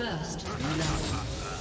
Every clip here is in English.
First love.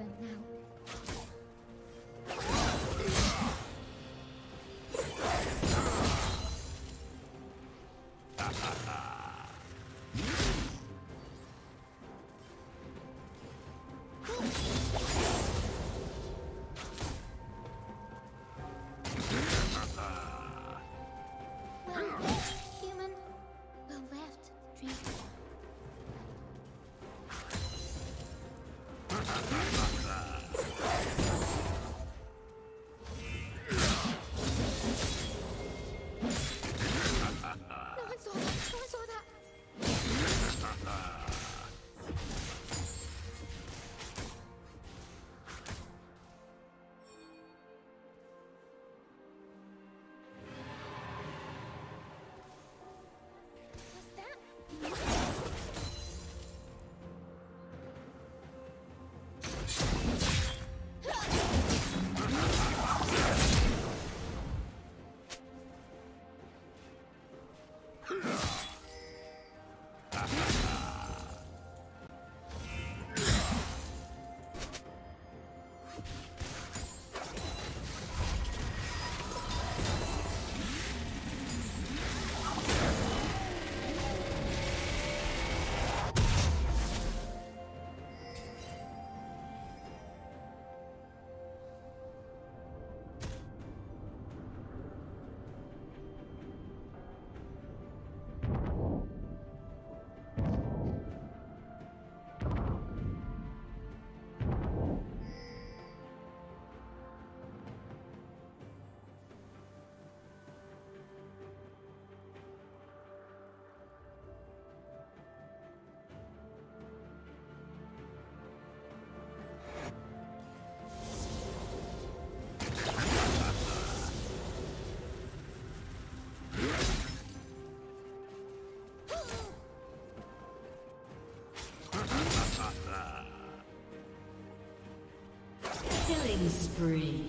over now. Spree.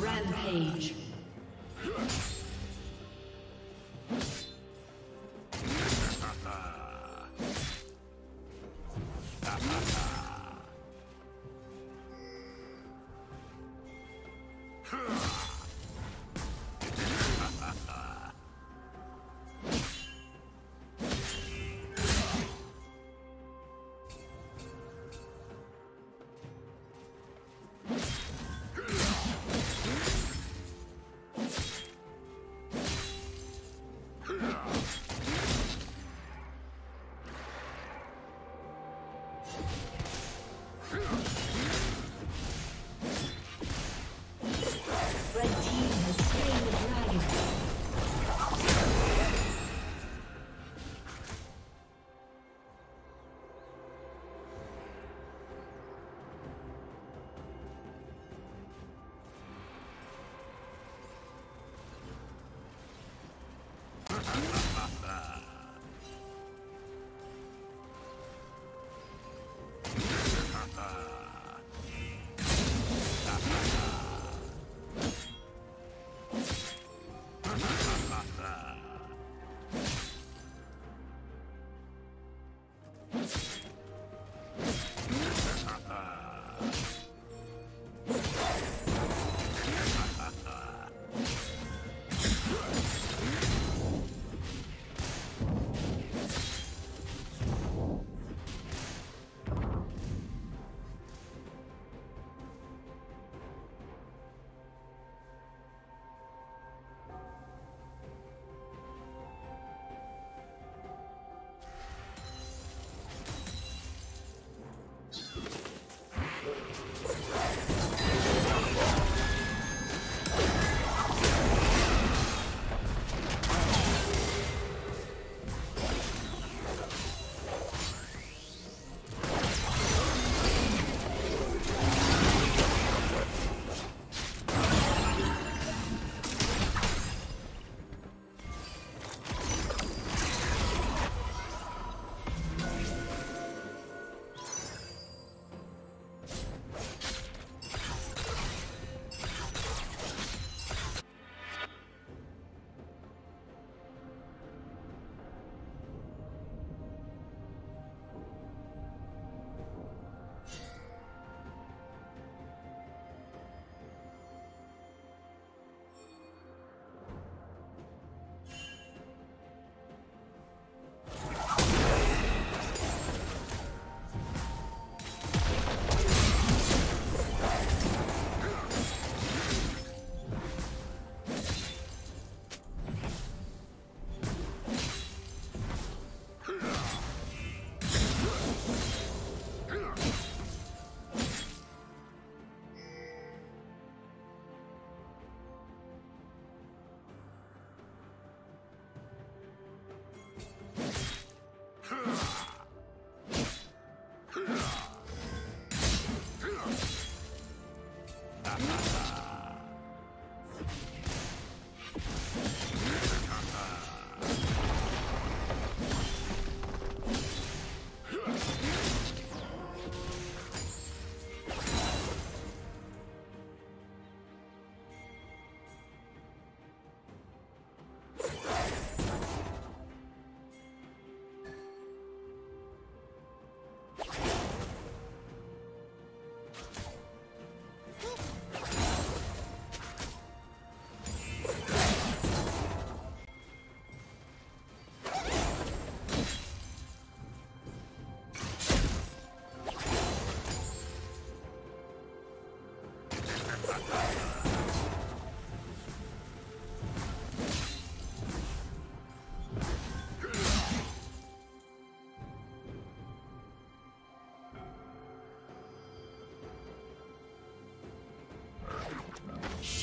Rampage.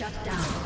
Shut down.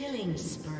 Killing spree.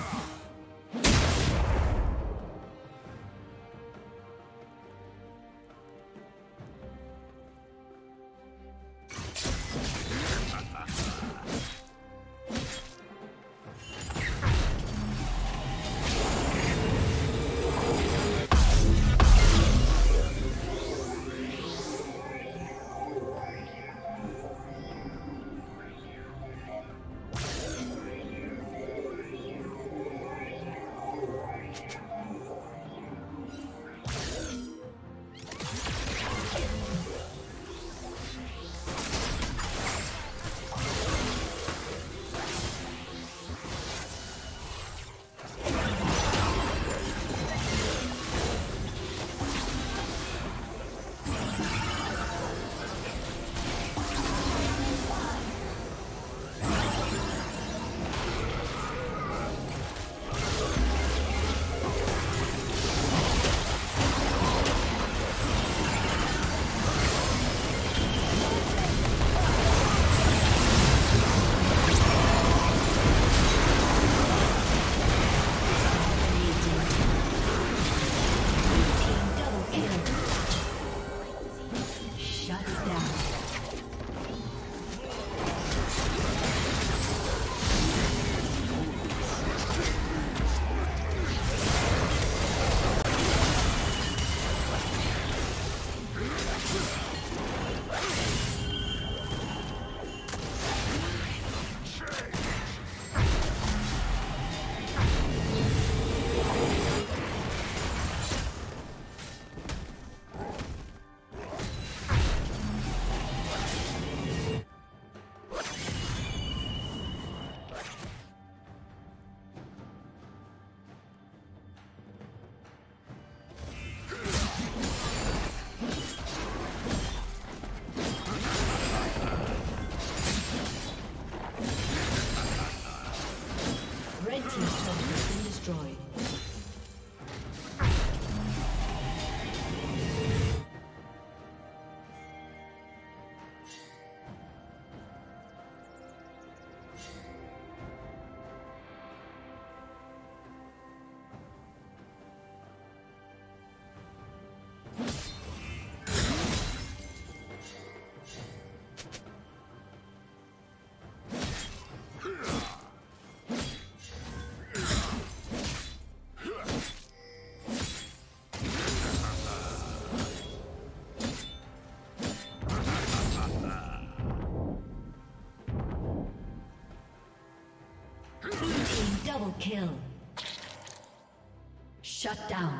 Yeah. Kill. Shut down.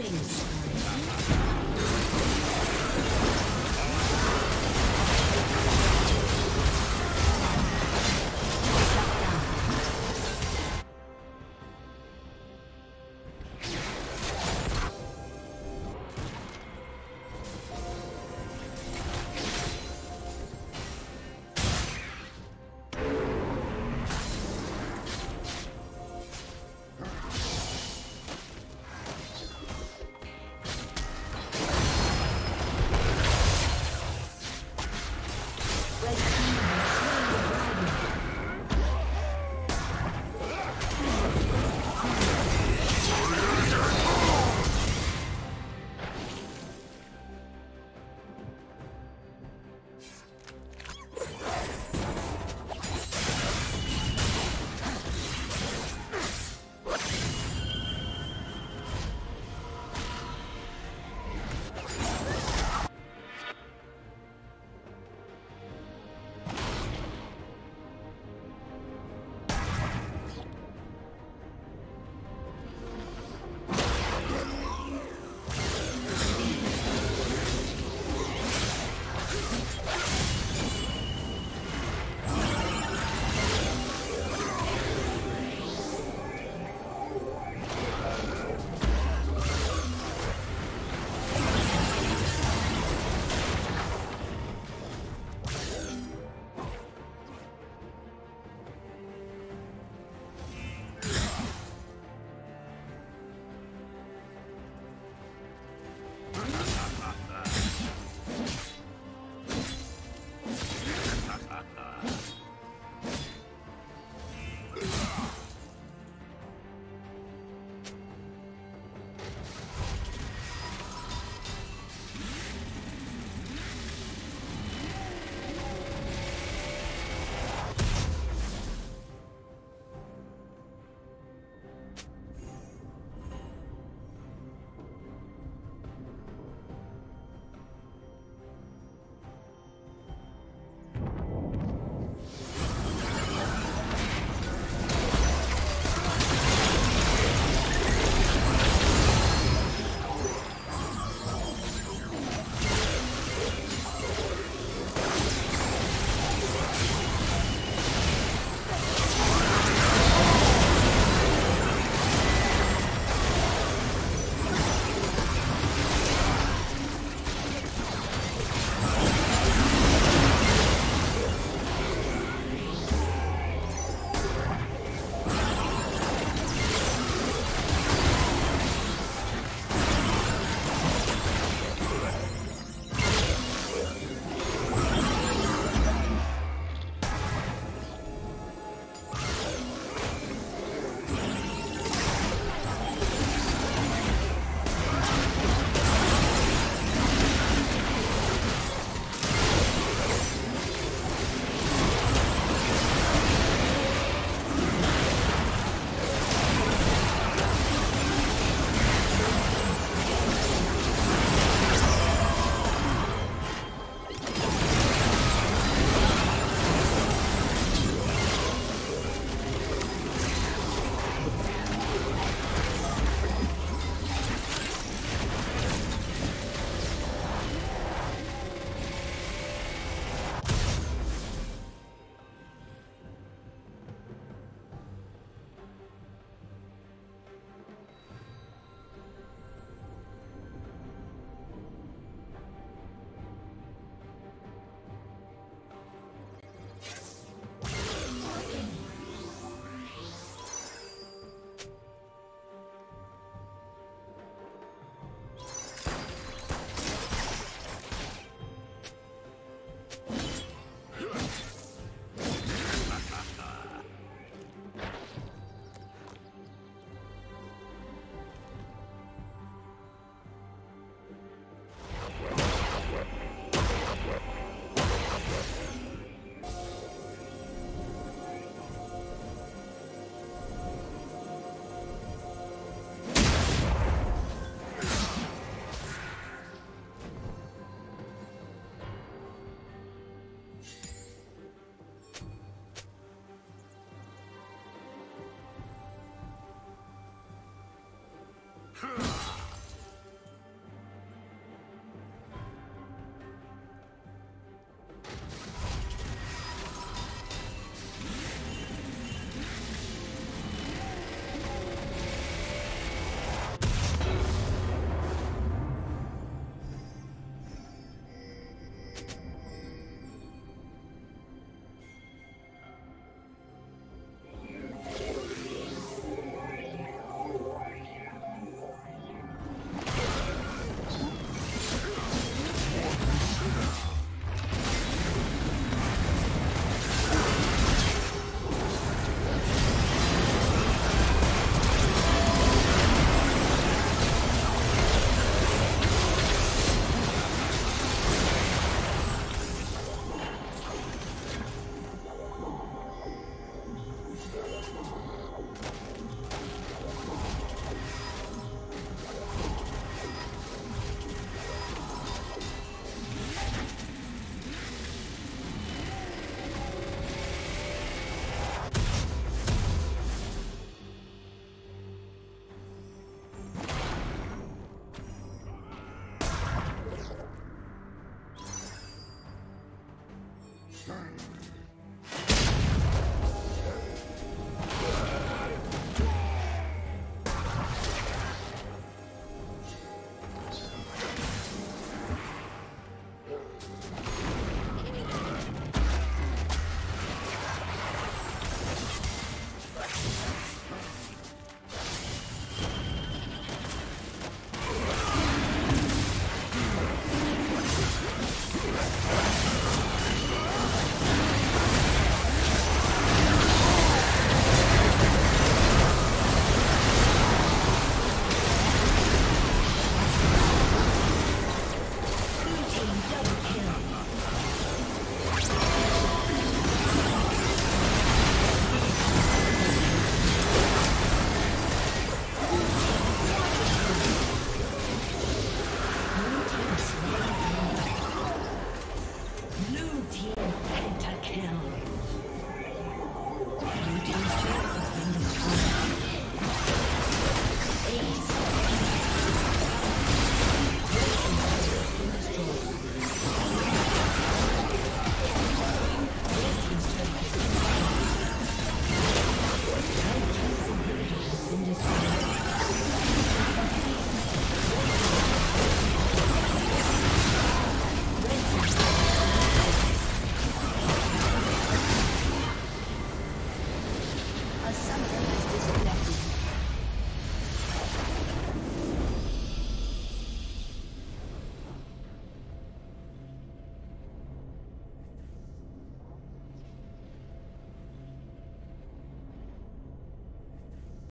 Killing spree.